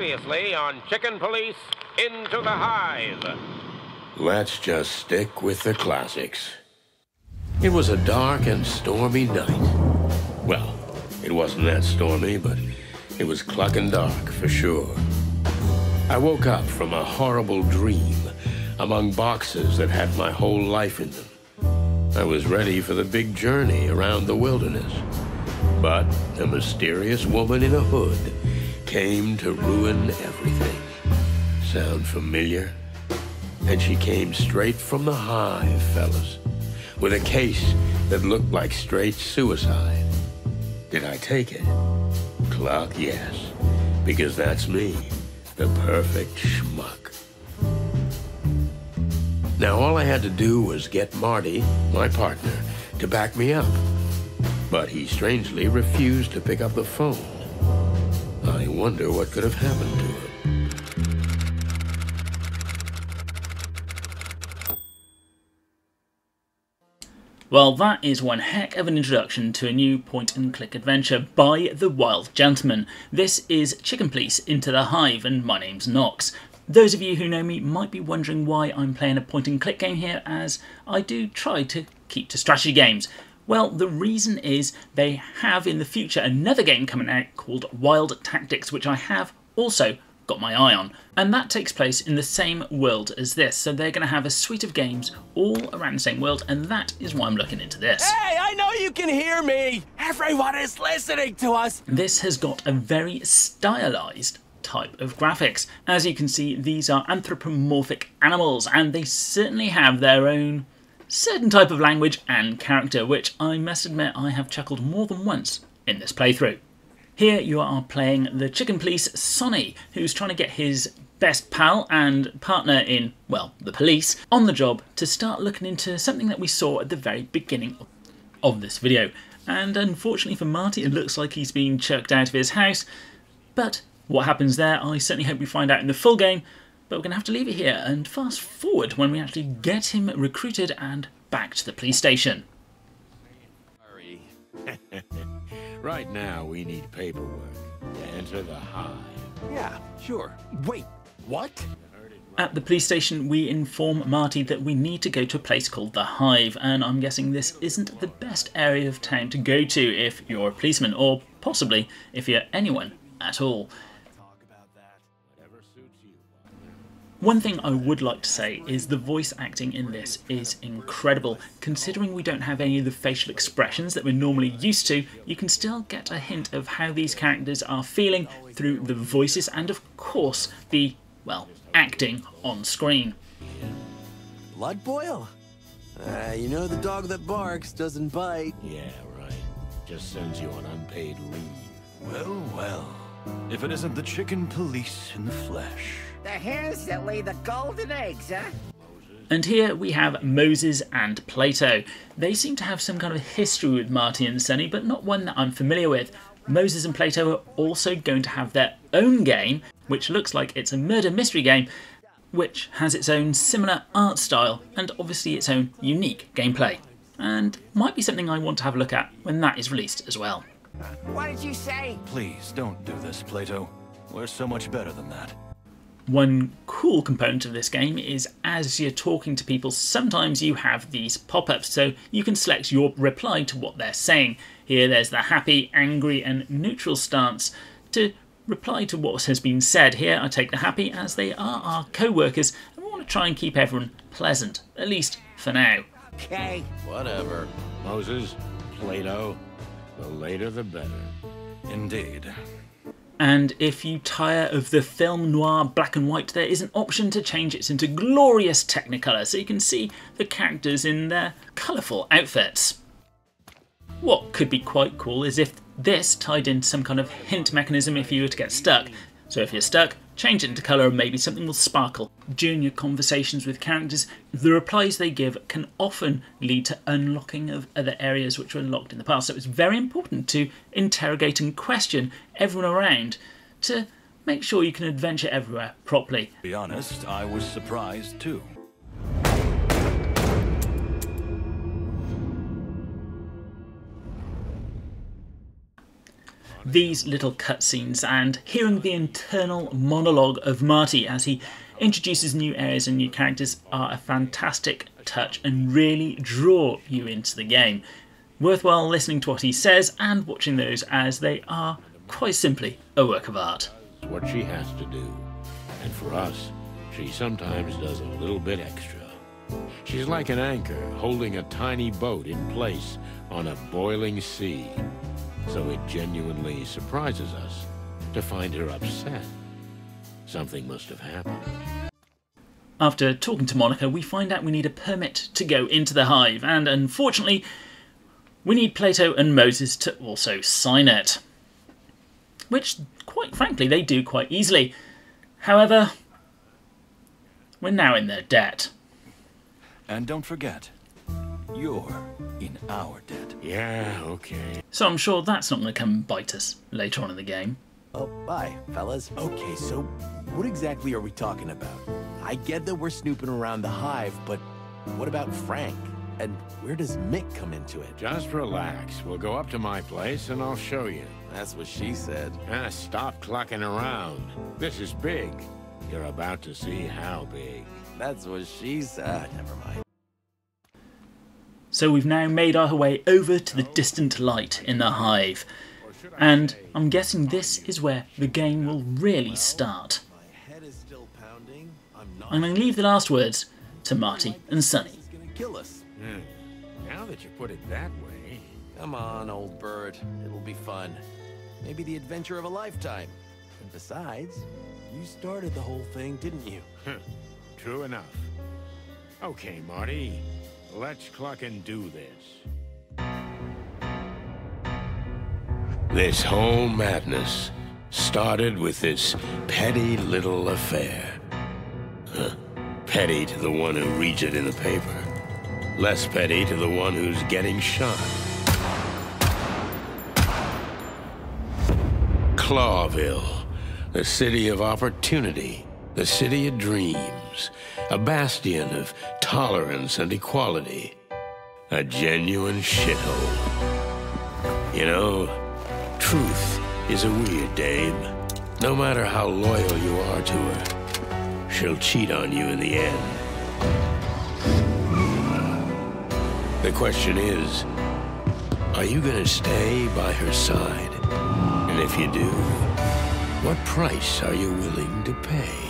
Previously on Chicken Police Into the Hive. Let's just stick with the classics. It was a dark and stormy night. Well, it wasn't that stormy, but it was clucking dark for sure. I woke up from a horrible dream among boxes that had my whole life in them. I was ready for the big journey around the wilderness. But a mysterious woman in a hood came to ruin everything. Sound familiar? And she came straight from the hive, fellas, with a case that looked like straight suicide. Did I take it? Cluck, yes, because that's me, the perfect schmuck. Now, all I had to do was get Marty, my partner, to back me up. But he strangely refused to pick up the phone. Wonder what could have happened to him. Well, that is one heck of an introduction to a new point and click adventure by The Wild Gentlemen. This is Chicken Police Into the Hive, and my name's Nox. Those of you who know me might be wondering why I'm playing a point and click game here, as I do try to keep to strategy games. Well, the reason is they have in the future another game coming out called Wild Tactics, which I have also got my eye on. And that takes place in the same world as this, so they're going to have a suite of games all around the same world, and that is why I'm looking into this. Hey, I know you can hear me! Everyone is listening to us! This has got a very stylized type of graphics. As you can see, these are anthropomorphic animals, and they certainly have their own certain type of language and character, which I must admit I have chuckled more than once in this playthrough. Here you are playing the chicken police Sonny, who's trying to get his best pal and partner in, well, the police, on the job to start looking into something that we saw at the very beginning of this video. And unfortunately for Marty, it looks like he's been chucked out of his house. But what happens there, I certainly hope we find out in the full game. But we're going to have to leave it here and fast forward when we actually get him recruited and back to the police station. Right now, we need paperwork to enter the hive. Yeah, sure. Wait, what? At the police station, we inform Marty that we need to go to a place called the Hive, and I'm guessing this isn't the best area of town to go to if you're a policeman, or possibly if you're anyone at all. One thing I would like to say is the voice acting in this is incredible. Considering we don't have any of the facial expressions that we're normally used to, you can still get a hint of how these characters are feeling through the voices and, of course, the, well, acting on screen. Blood boil? Uh, you know the dog that barks doesn't bite. Yeah, right. Just sends you on unpaid leave. Well, well. If it isn't the chicken police in the flesh. The hens that lay the golden eggs, huh? And here we have Moses and Plato. They seem to have some kind of history with Marty and Sonny, but not one that I'm familiar with. Moses and Plato are also going to have their own game, which looks like it's a murder mystery game, which has its own similar art style and obviously its own unique gameplay. And might be something I want to have a look at when that is released as well. What did you say? Please don't do this, Plato. We're so much better than that. One cool component of this game is as you're talking to people, sometimes you have these pop ups, so you can select your reply to what they're saying. Here, there's the happy, angry, and neutral stance to reply to what has been said. Here, I take the happy as they are our co workers, and we want to try and keep everyone pleasant, at least for now. Okay. Whatever. Moses, Plato, the later the better. Indeed. And if you tire of the film noir black and white, there is an option to change it into glorious Technicolor so you can see the characters in their colourful outfits. What could be quite cool is if this tied into some kind of hint mechanism if you were to get stuck. So if you're stuck, change it into colour and maybe something will sparkle. During your conversations with characters, the replies they give can often lead to unlocking of other areas which were unlocked in the past. So it's very important to interrogate and question everyone around to make sure you can adventure everywhere properly. To be honest, I was surprised too. These little cutscenes and hearing the internal monologue of Marty as he introduces new areas and new characters are a fantastic touch and really draw you into the game. Worthwhile listening to what he says and watching those as they are quite simply a work of art. What she has to do. And for us, she sometimes does a little bit extra. She's like an anchor holding a tiny boat in place on a boiling sea. So it genuinely surprises us to find her upset. Something must have happened. After talking to Monica, we find out we need a permit to go into the hive, and unfortunately, we need Plato and Moses to also sign it. Which, quite frankly, they do quite easily. However, we're now in their debt. And don't forget, you're in our debt. Yeah, okay. So I'm sure that's not going to come and bite us later on in the game. Oh, bye, fellas. Okay, so what exactly are we talking about? I get that we're snooping around the hive, but what about Frank? And where does Mick come into it? Just relax. We'll go up to my place and I'll show you. That's what she said. Ah, stop clucking around. This is big. You're about to see how big. That's what she said. Never mind. So we've now made our way over to the distant light in the hive. And I'm guessing this is where the game will really start. My head is still pounding. I'm going to leave the last words to Marty and Sonny. He's gonna kill us. Hmm. Now that you put it that way. Come on, old bird. It'll be fun. Maybe the adventure of a lifetime. And besides, you started the whole thing, didn't you? True enough. Okay, Marty. Let's cluck and do this. This whole madness started with this petty little affair. Huh. Petty to the one who reads it in the paper. Less petty to the one who's getting shot. Clawville, the city of opportunity, the city of dreams, a bastion of tolerance and equality, a genuine shithole. You know, truth is a weird dame. No matter how loyal you are to her, she'll cheat on you in the end. The question is, are you gonna stay by her side? And if you do, what price are you willing to pay?